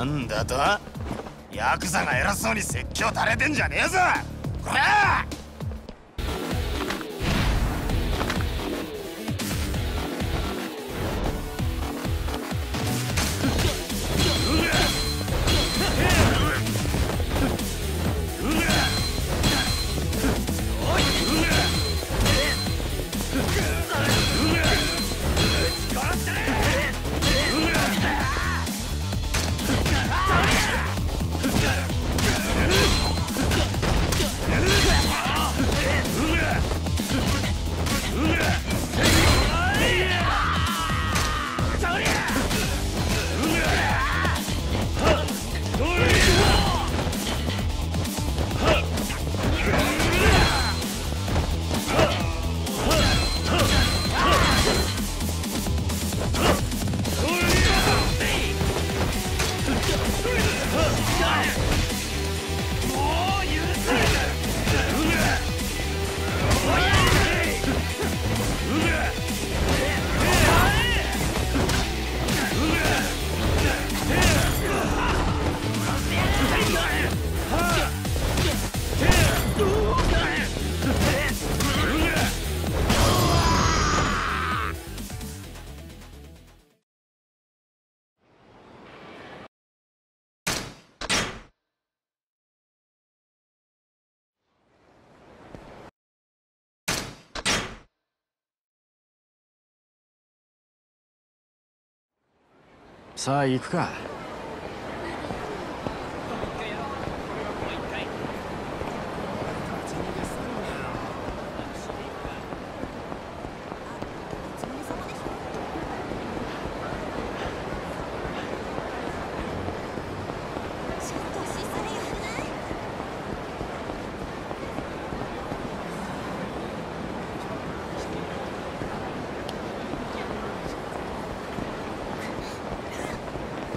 なんだと？ヤクザが偉そうに説教垂れてんじゃねえぞ！こら！さあ行くか。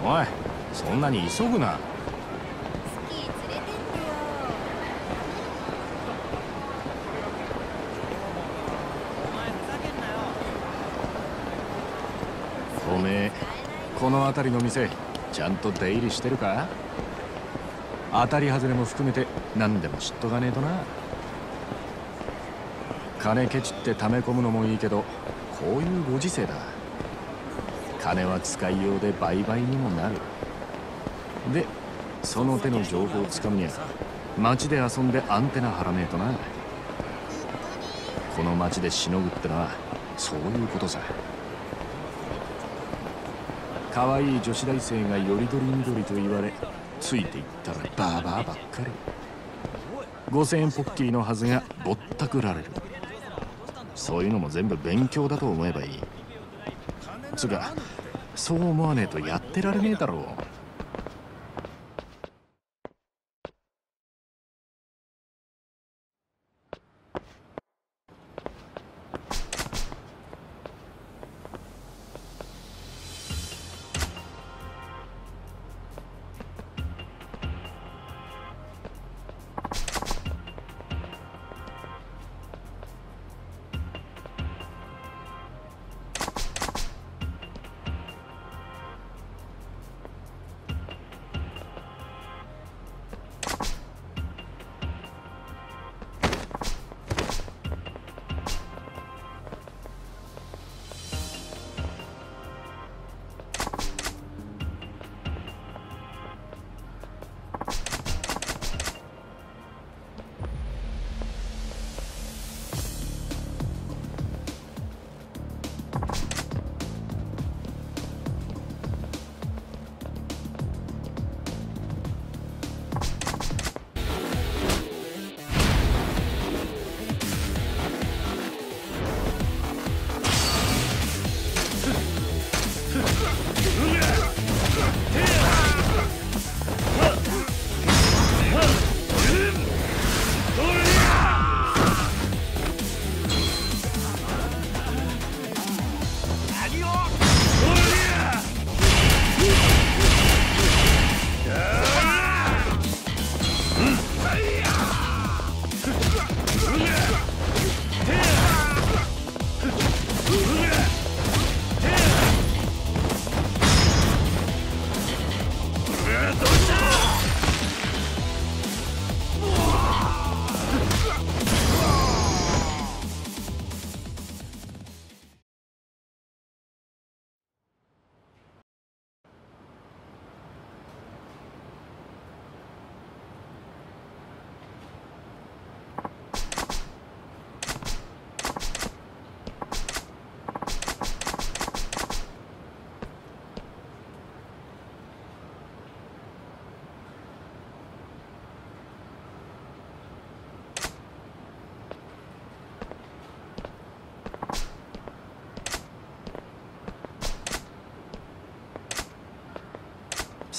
おいそんなに急ぐな。おめえこの辺りの店ちゃんと出入りしてるか？当たり外れも含めて何でも知っとかねえとな。金ケチって溜め込むのもいいけどこういうご時世だ。金は使いようで売買にもなる。でその手の情報をつかむには街で遊んでアンテナ張らねえとな。この街でしのぐってのはそういうことさ。可愛い女子大生がよりどりみどりと言われついていったらバーバーばっかり。5000円ポッキーのはずがぼったくられる。そういうのも全部勉強だと思えばいい。つうかそう思わねえとやってられねえだろう。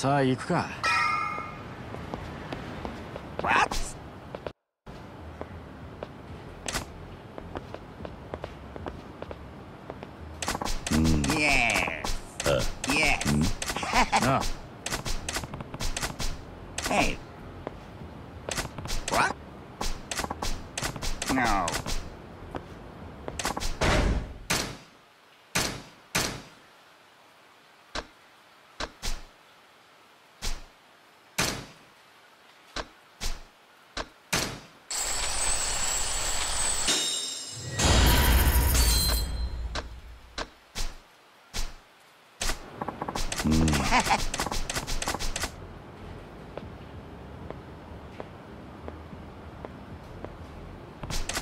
さあ行くか。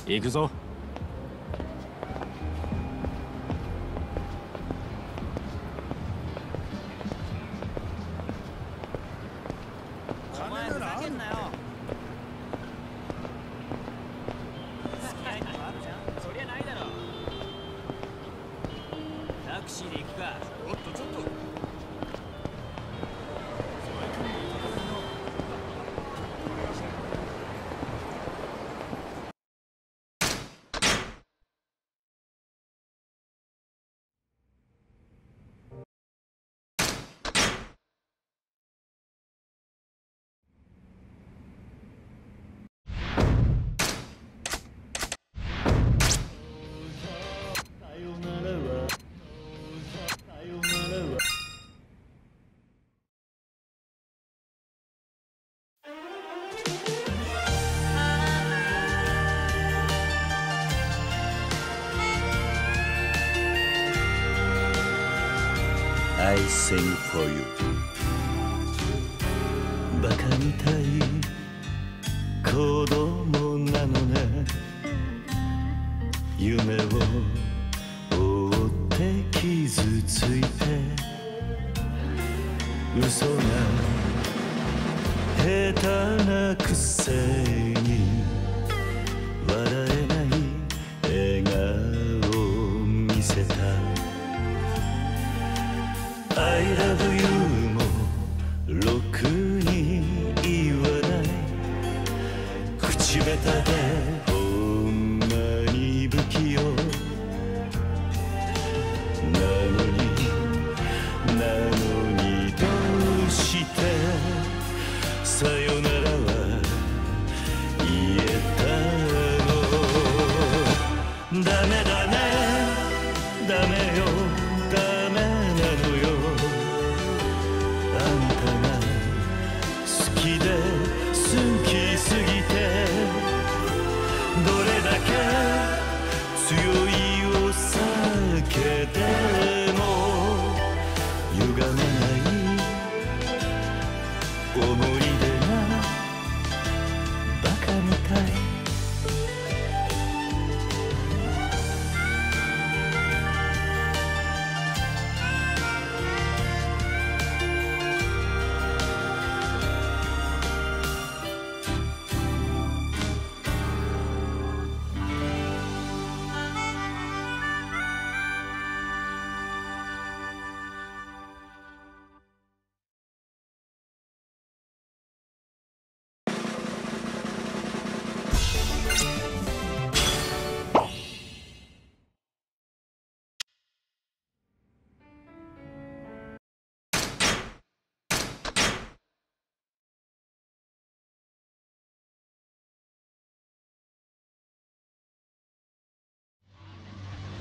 行くぞ。嘘が下手なくせに笑えない笑顔を見せた。I love you もろくに言わない。口下手で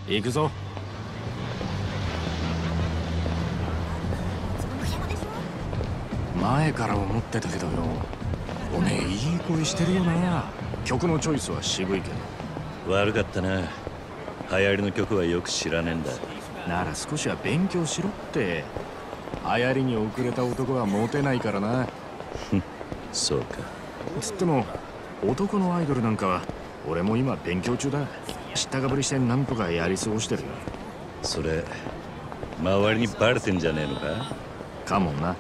行くぞ。前から思ってたけどよ。おめえいい声してるよな。曲のチョイスは渋いけど。悪かったな。流行りの曲はよく知らねえんだ。なら少しは勉強しろって。流行りに遅れた男はモテないからな。そうか。つっても男のアイドルなんかは俺も今勉強中だ知ったかぶりしてなんとかやり過ごしてる。それ周りにバレてんじゃねえのか？かもな。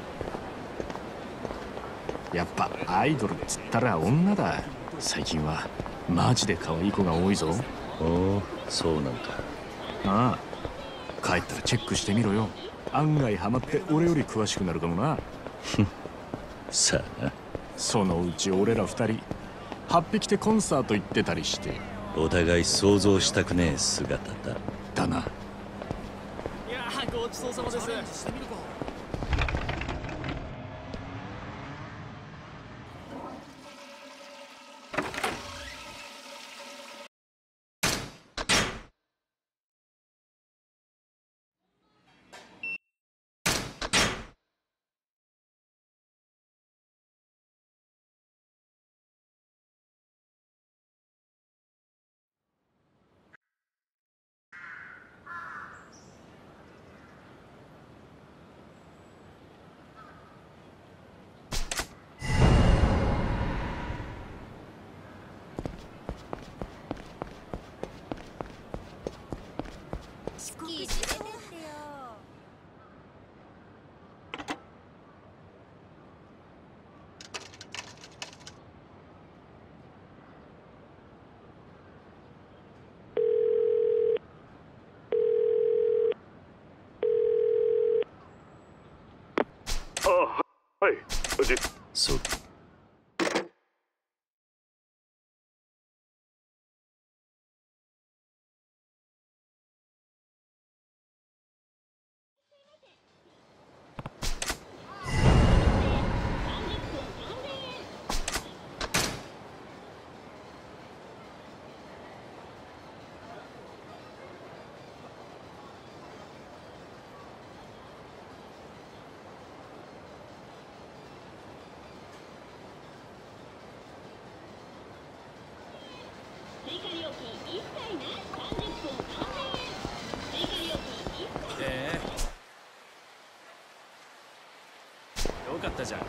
やっぱアイドルっつったら女だ。最近はマジで可愛い子が多いぞ。おおそうなんか。ああ帰ったらチェックしてみろよ。案外ハマって俺より詳しくなるかもな。さあな。そのうち俺ら二人8匹でコンサート行ってたりしてお互い想像したくねえ姿だ。だな。いやごちそうさまですしてみるか遅刻しててってよそうええよかったじゃん。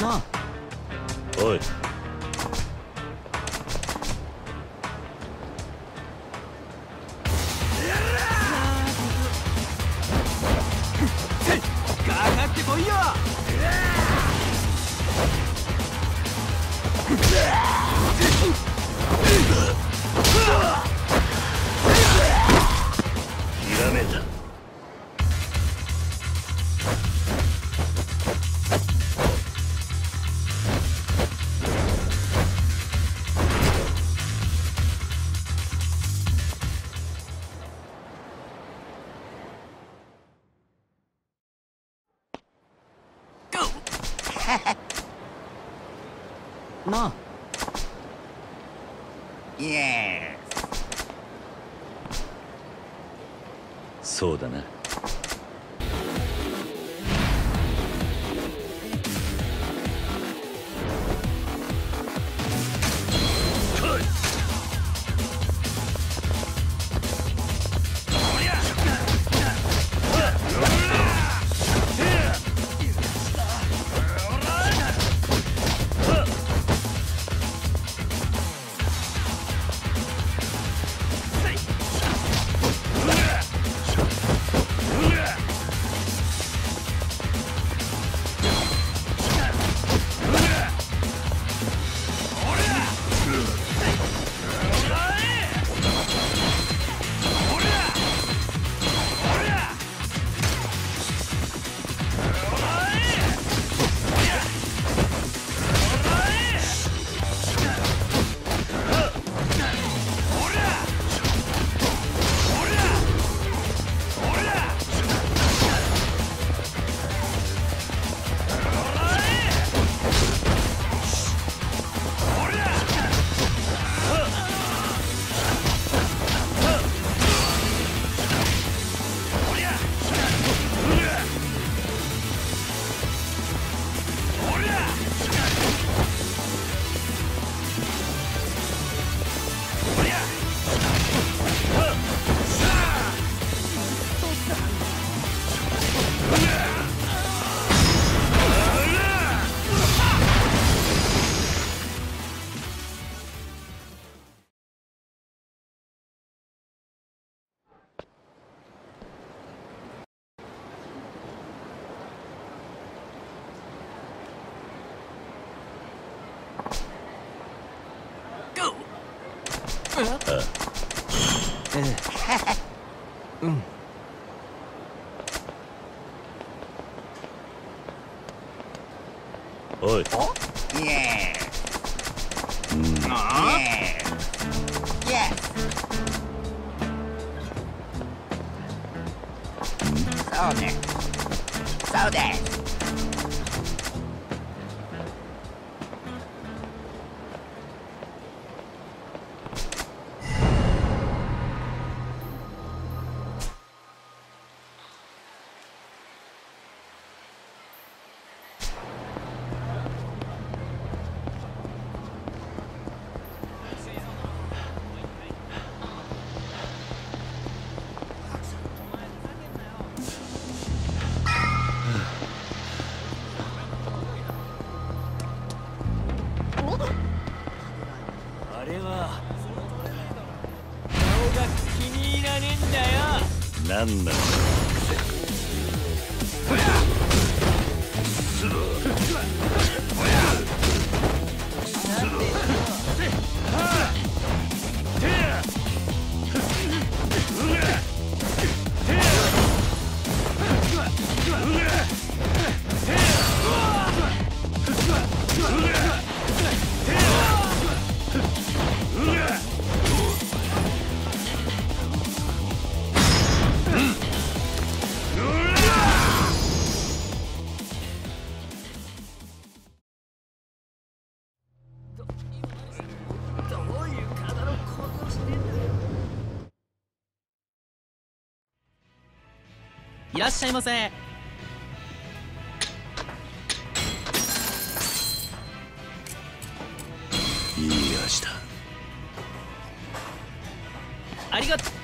なあおいひらめたおいーイエーイエーイエーいらっしゃいませ。いい味だ。ありがとう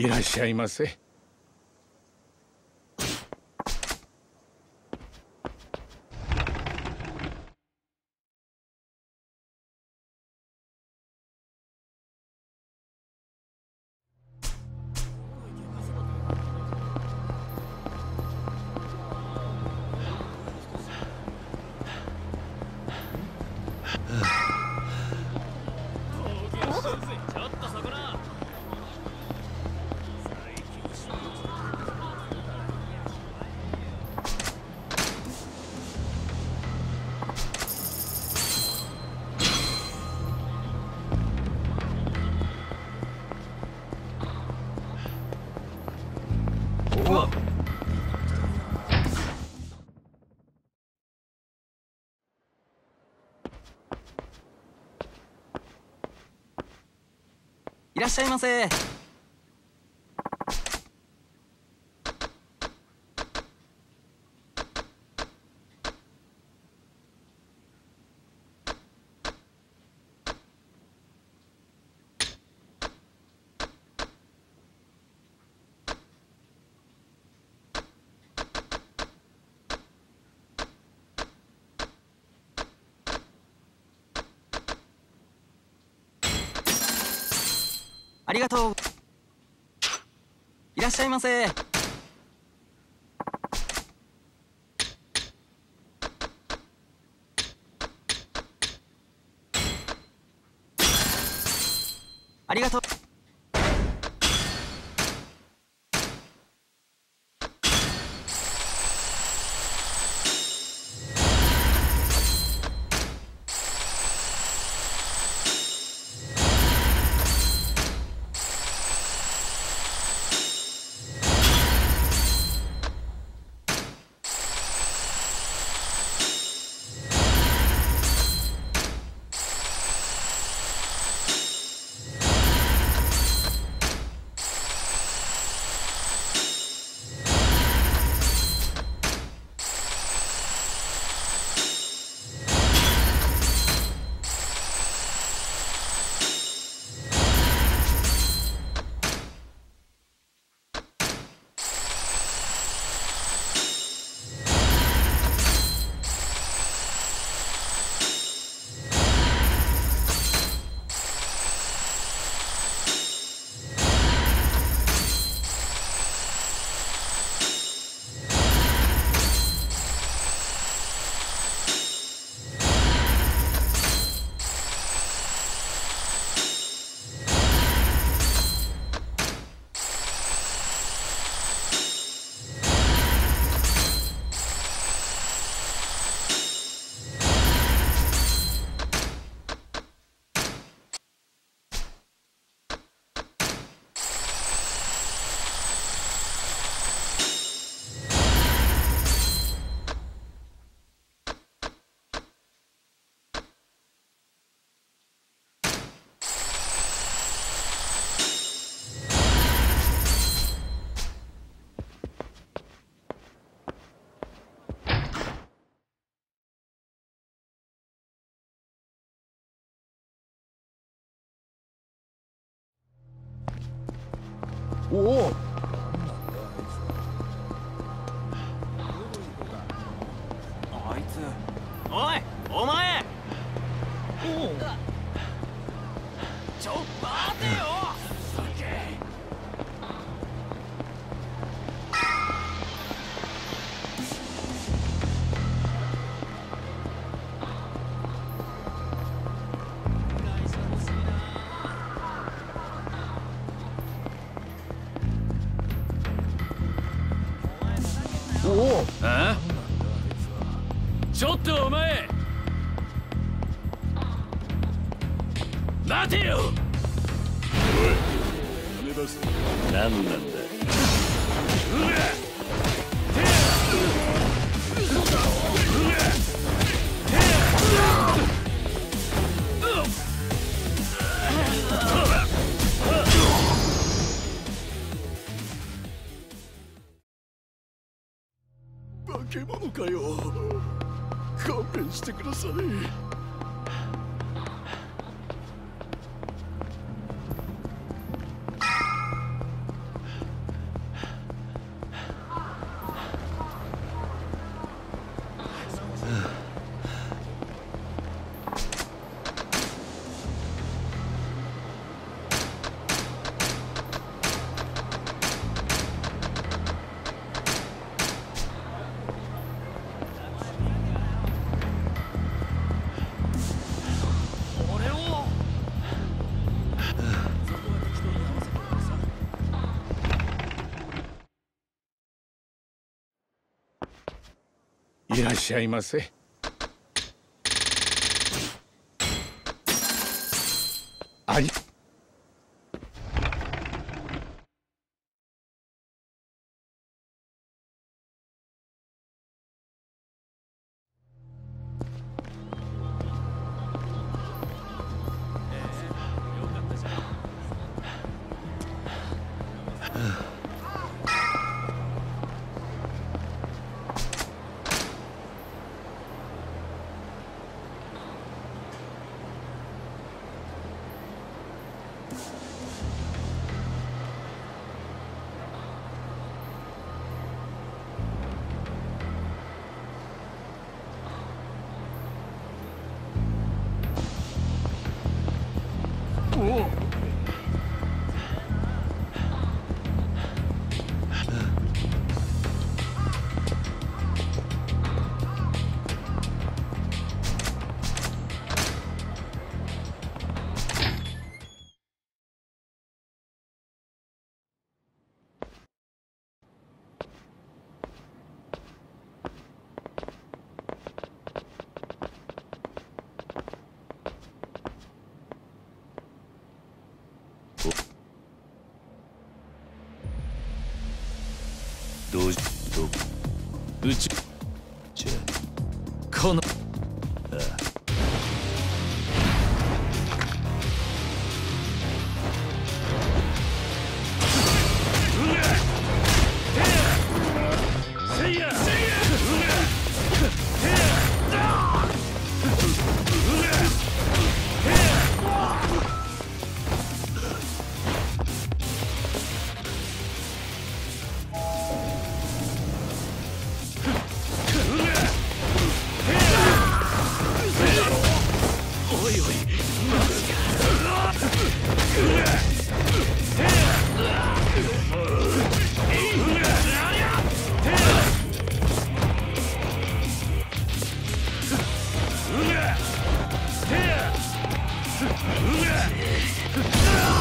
いらっしゃいませ。らっしゃいませ。りがとう。いらっしゃいませ。おくださいいらっしゃいませ。どうめえ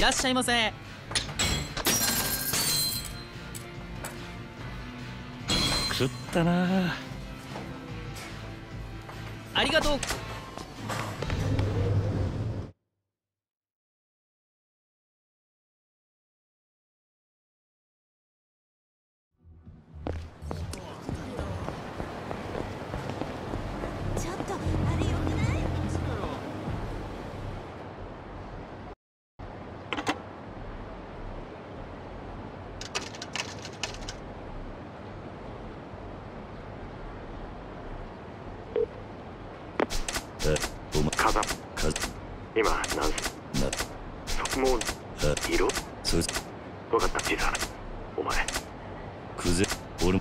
いらっしゃいませ。食ったな。ありがとうもうあ色かった。お前。くぜ俺も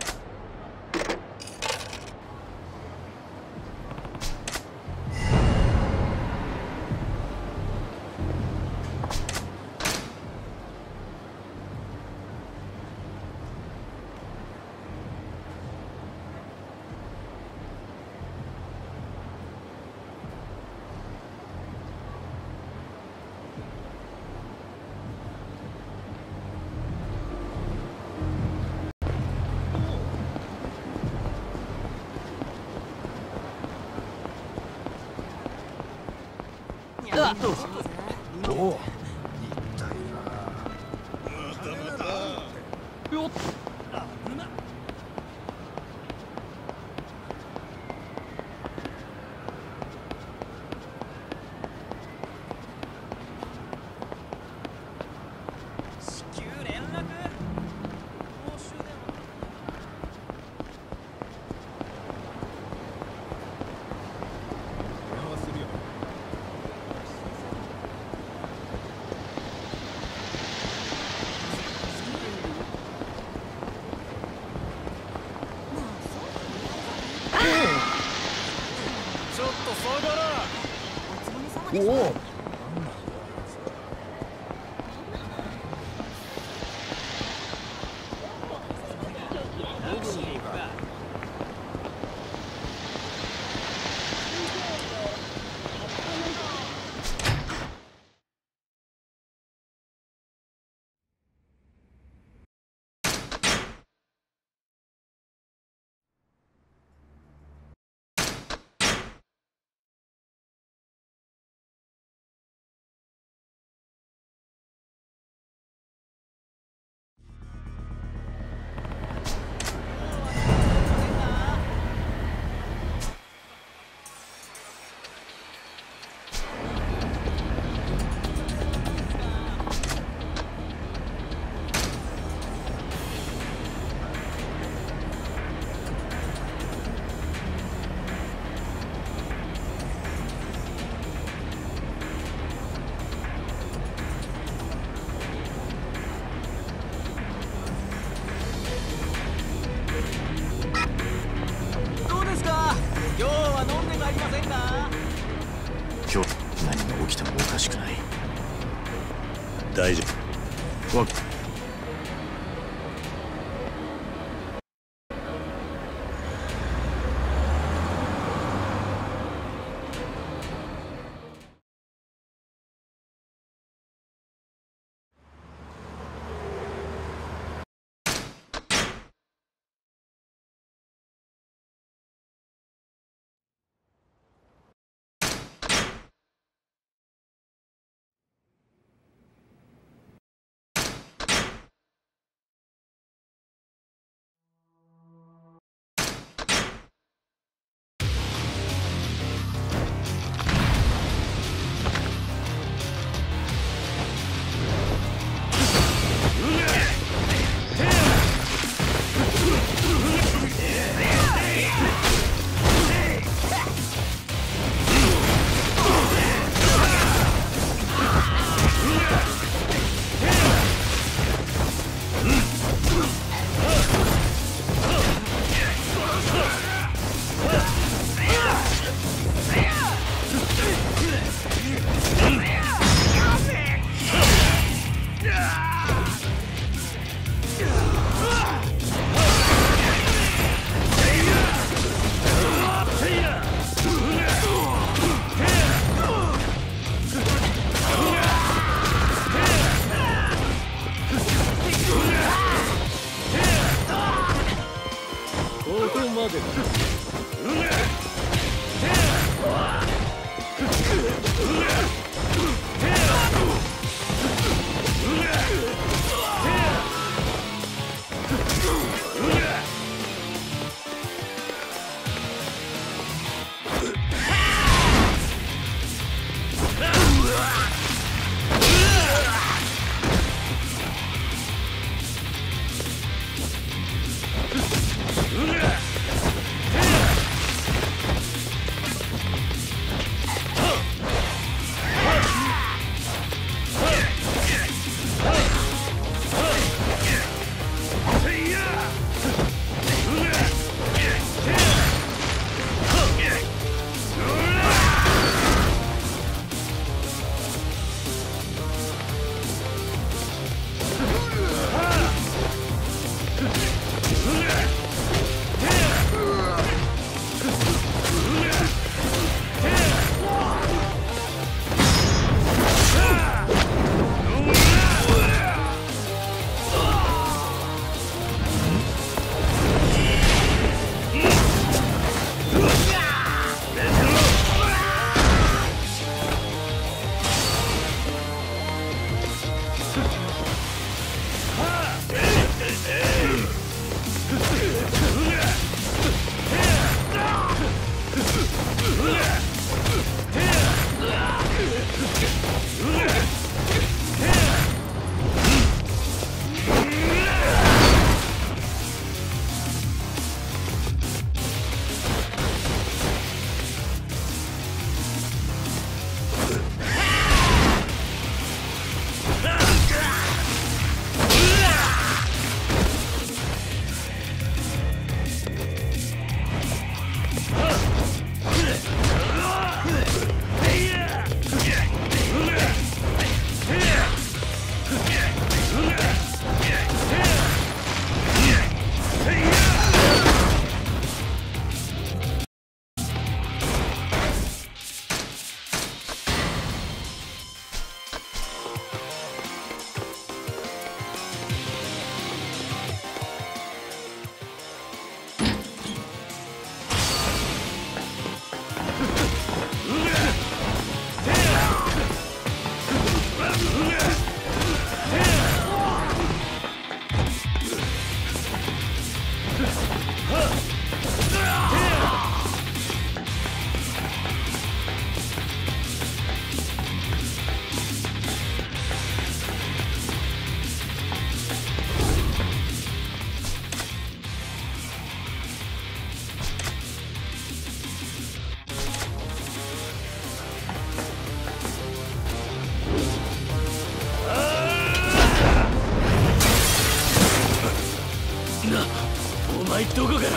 前どこから？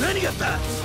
何があった？